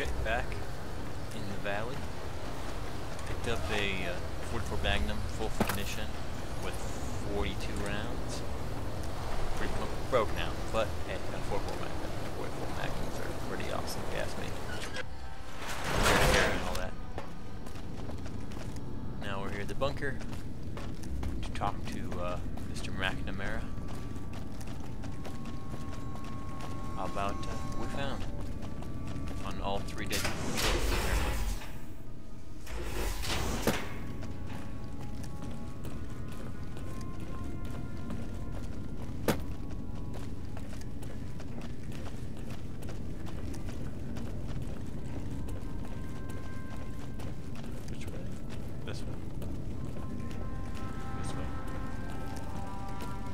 Okay, back in the valley. Picked up a uh, 44 Magnum full ignition with 42 rounds. Pretty broke now, but hey, got 44 Magnum. 44 Magnums are pretty awesome, if you ask me. and all that. Now we're here at the bunker to talk to uh, Mr. McNamara about uh, what we found on all three dead people.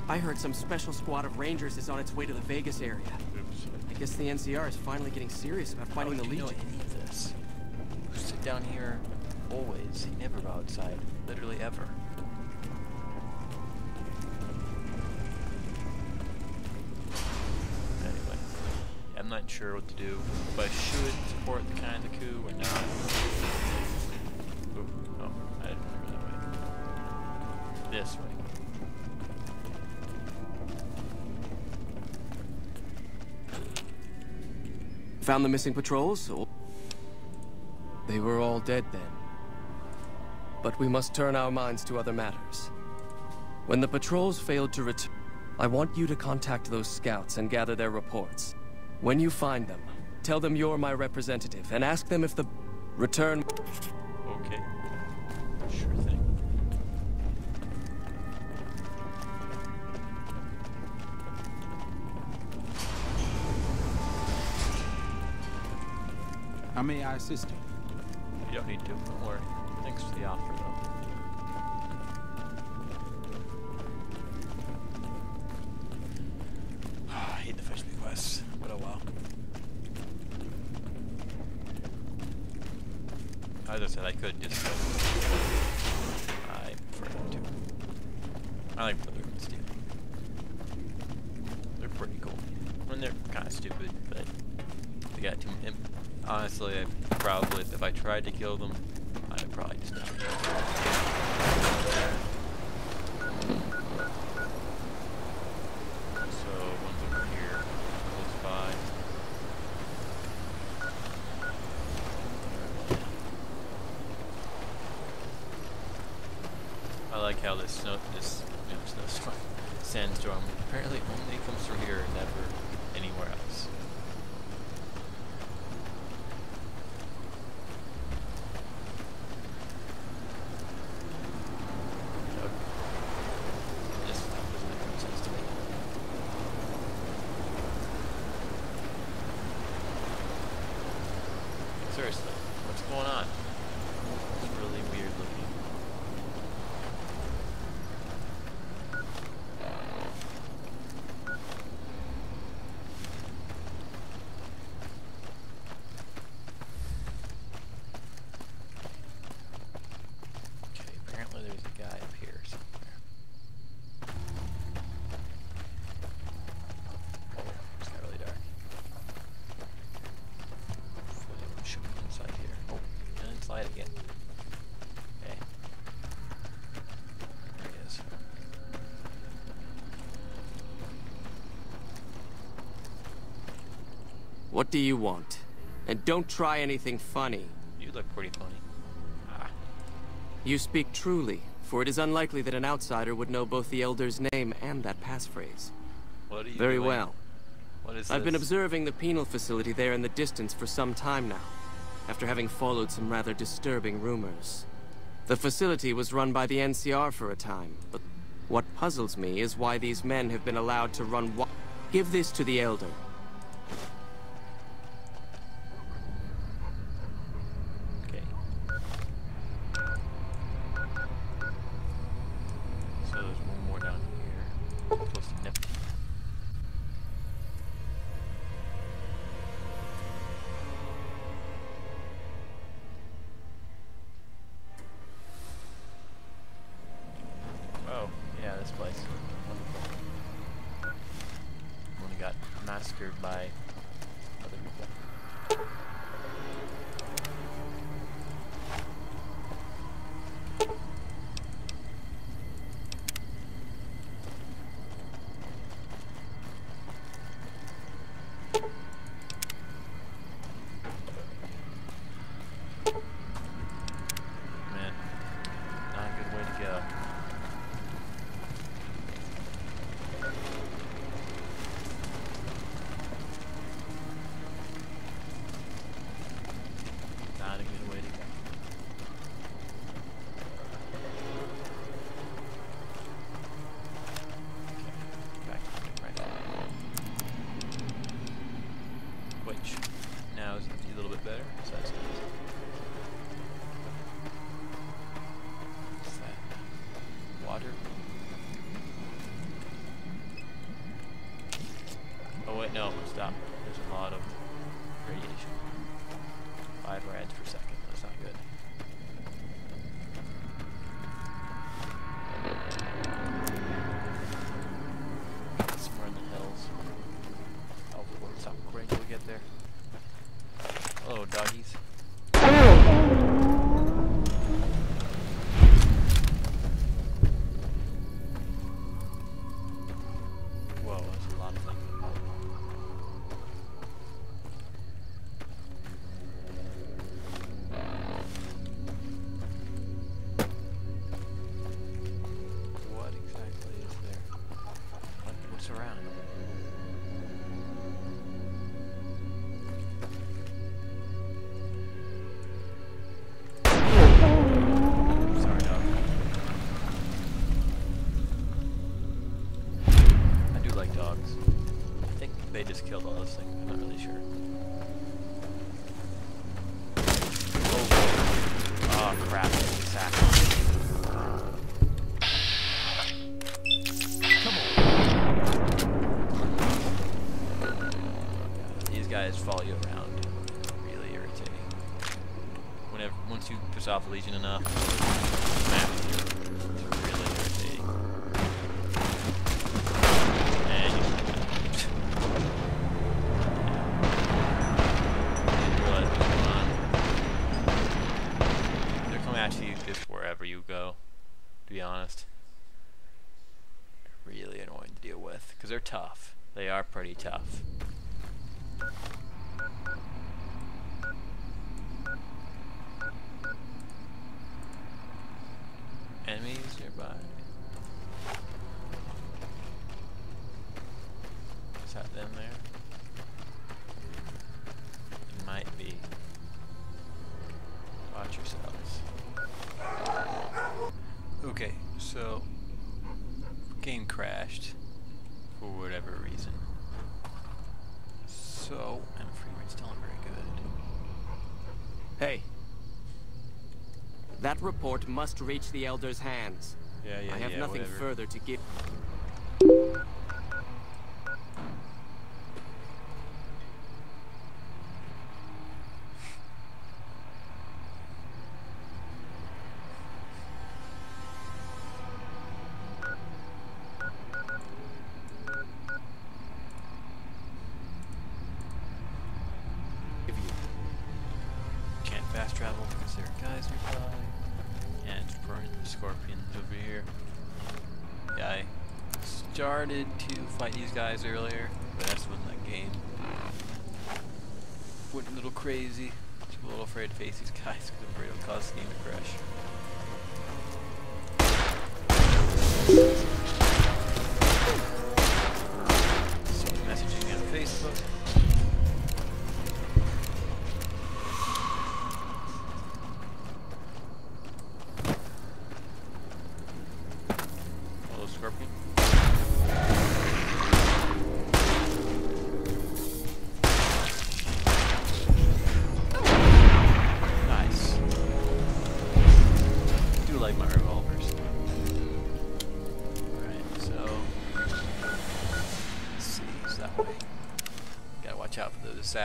I heard some special squad of rangers is on its way to the Vegas area. I guess the NCR is finally getting serious about fighting the Legion. know any of this? You sit down here always. You never go outside. Literally ever. Anyway, I'm not sure what to do. If I should support the kind of coup or not. Found the missing patrols? Or... They were all dead then. But we must turn our minds to other matters. When the patrols failed to return, I want you to contact those scouts and gather their reports. When you find them, tell them you're my representative and ask them if the return... may I assist you? You don't need to, don't worry. Thanks for the offer, though. I hate the fish quests, but oh well. As I said, I could just go. I prefer to. I like Brotherhood Steel. They're pretty cool. I mean, they're kind of stupid, but they got too. Im honestly, I probably if I tried to kill them, I would probably just die. So here, close by. I like how this snow, this snowstorm, sandstorm apparently only comes through here and never anywhere else. Okay. This stuff doesn't make any sense to me. Seriously, what's going on? It's really weird looking. Okay, apparently there's a guy up here somewhere. Oh, it's got really dark. Hopefully it won't show me inside here. Oh, and inside again. Okay. There he is. What do you want? And don't try anything funny. You look pretty funny. Ah, You speak truly, for it is unlikely that an outsider would know both the Elder's name and that passphrase. what are you Very doing? well. What is I've been observing the penal facility there in the distance for some time now, after having followed some rather disturbing rumors. The facility was run by the NCR for a time, but what puzzles me is why these men have been allowed to run Give this to the Elder. Massacred by killed all those things. I'm not really sure. Oh, oh crap. These guys follow you around. Really irritating. Whenever once you piss off Legion enough, smack you. It's really irritating. And you Didn't realize what was going on. They're coming at you just wherever you go, to be honest. Really annoying to deal with, because they're tough. They are pretty tough. Enemies nearby. Is that them there? It might be. Watch yourselves. Okay, so game crashed for whatever reason. So, and frame rate's still not very good. Hey. That report must reach the Elder's hands. Yeah, yeah, I have yeah, nothing whatever. further to give. Can't fast travel because there are guys scorpions over here. Yeah, I started to fight these guys earlier, but that's when the game went a little crazy. I'm a little afraid to face these guys because I'm afraid it'll cause the game to crash.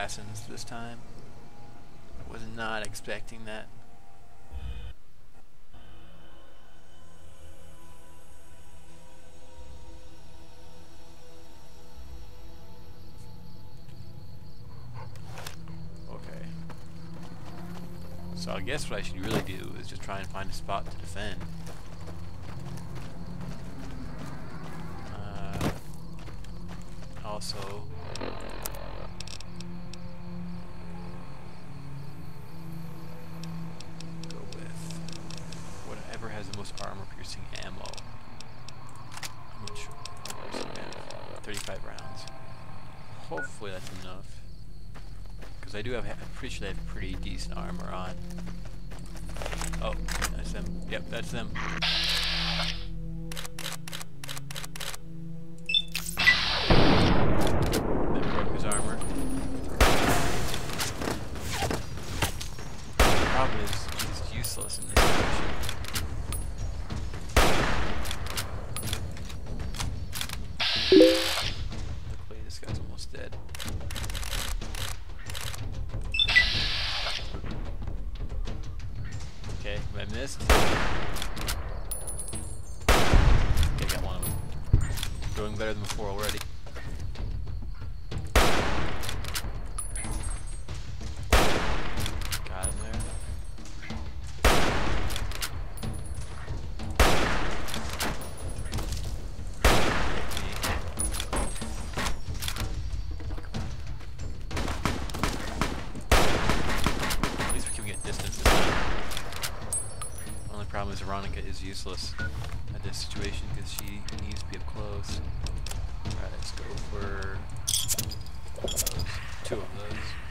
Assassins this time. I was not expecting that. Okay. So I guess what I should really do is just try and find a spot to defend. Uh, also, pretty sure they have pretty decent armor on. Oh, that's them. Yep, that's them. Useless at this situation because she needs to be up close. Alright, let's go for those. Two of those.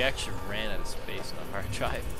We actually ran out of space on our hard drive.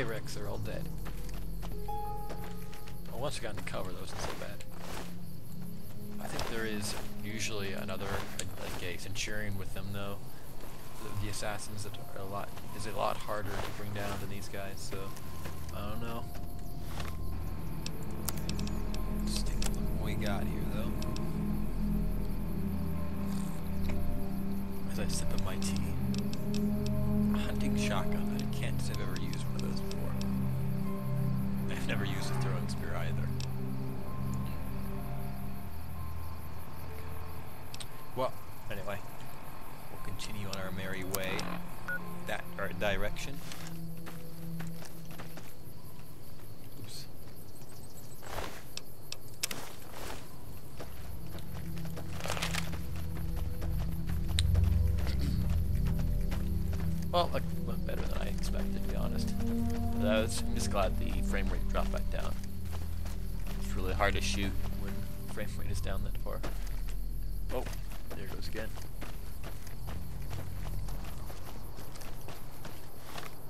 It's okay, Rex. They're all dead. Well, once we got into cover, those wasn't so bad. I think there is usually another, like a centurion with them, though the, the assassins that are a lot is a lot harder to bring down than these guys. So I don't know. Let's take a look what we got here, though. As I sip of my tea, hunting shotgun. Spear either. Well, anyway, we'll continue on our merry way. That direction. Shoot when frame rate is down that far. Oh, there it goes again.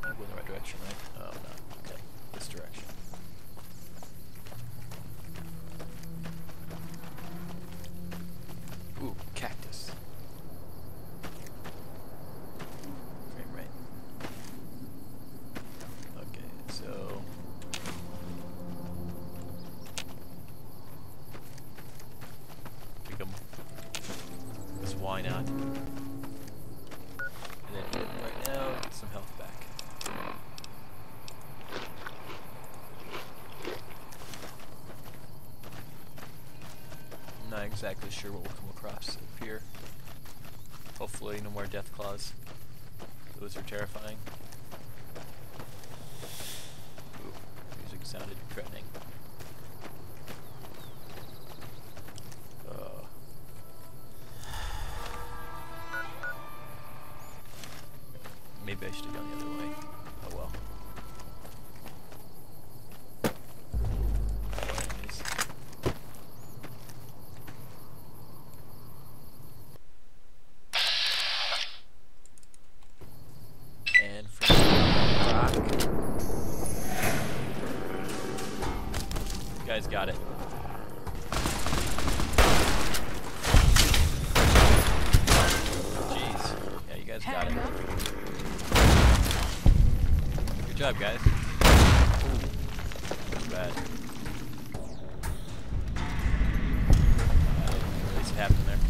I'm going the right direction, right? Oh, no. Okay, this direction. Ooh, cactus. Frame rate. Okay, so pick 'em. Because why not? And then right now, some health back. I'm not exactly sure what we'll come across up here. Hopefully, no more deathclaws. Those are terrifying. Ooh, music sounded threatening. Guys. Ooh. Bad. Uh, happened there.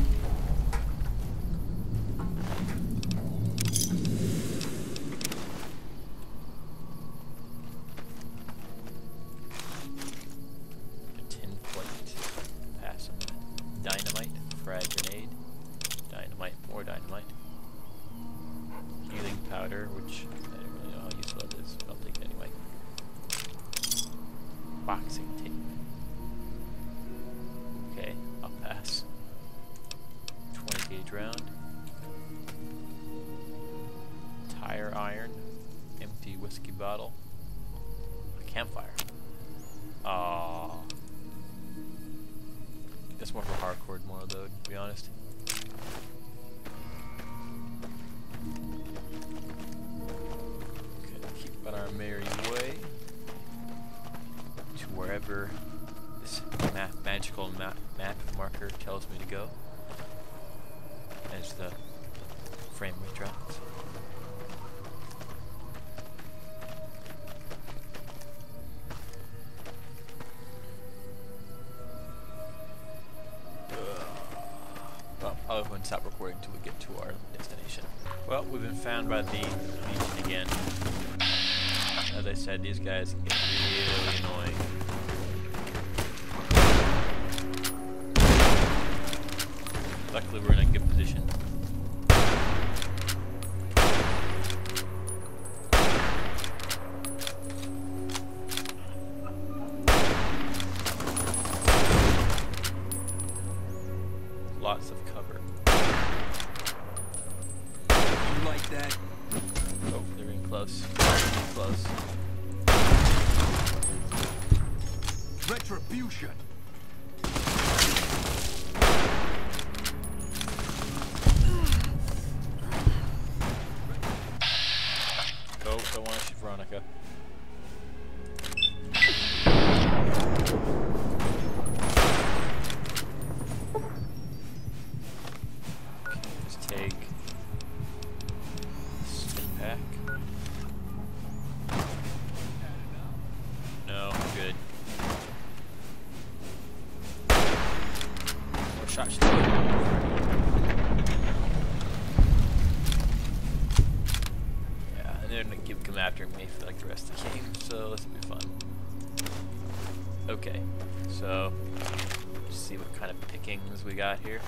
Iron. Empty whiskey bottle. A campfire. Ah. Aww. That's more for hardcore more though, to be honest. Okay, keep on our merry way to wherever this map, magical map, map marker tells me to go. As the frame rate drops. Recording until we get to our destination. Well, we've been found by the Legion again. As I said, these guys get really annoying. Luckily, we're in a good position. Okay, so see what kind of pickings we got here.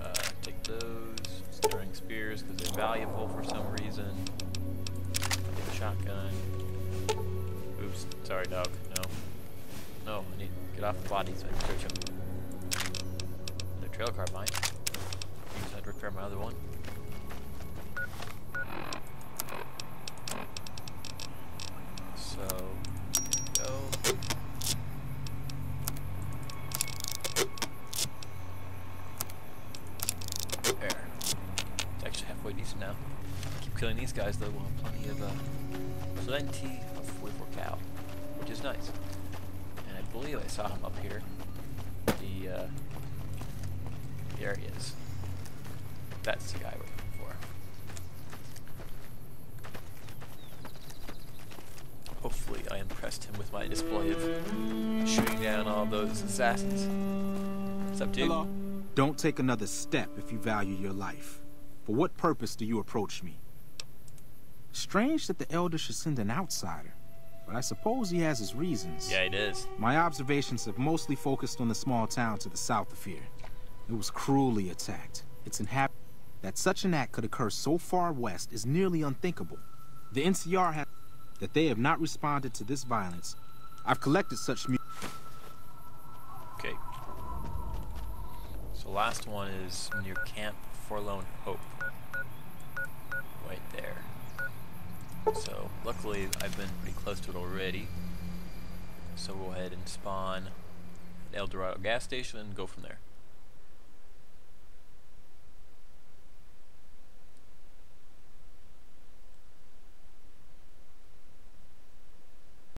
Uh, take those stirring spears because they're valuable for some reason. Take shotgun. Oops, sorry, dog. No. No, I need to get off the body so I can search them. The trail carbine. Use repair my other one. So, go. There. It's actually halfway decent now. Keep killing these guys though, we'll have plenty of, uh, plenty of 44 cal, which is nice. And I believe I saw him up here. The, uh, there he is. That's the guy we're looking for. Hopefully I impressed him with my display of shooting down all those assassins. What's up, dude? Hello? Don't take another step if you value your life. For what purpose do you approach me? Strange that the Elder should send an outsider, but I suppose he has his reasons. Yeah, it is. My observations have mostly focused on the small town to the south of here. It was cruelly attacked. Its inhabitants. That such an act could occur so far west is nearly unthinkable. The NCR has that they have not responded to this violence. I've collected such Okay. So last one is near Camp Forlorn Hope. Right there. So luckily I've been pretty close to it already. So we'll go ahead and spawn El Dorado gas station and go from there.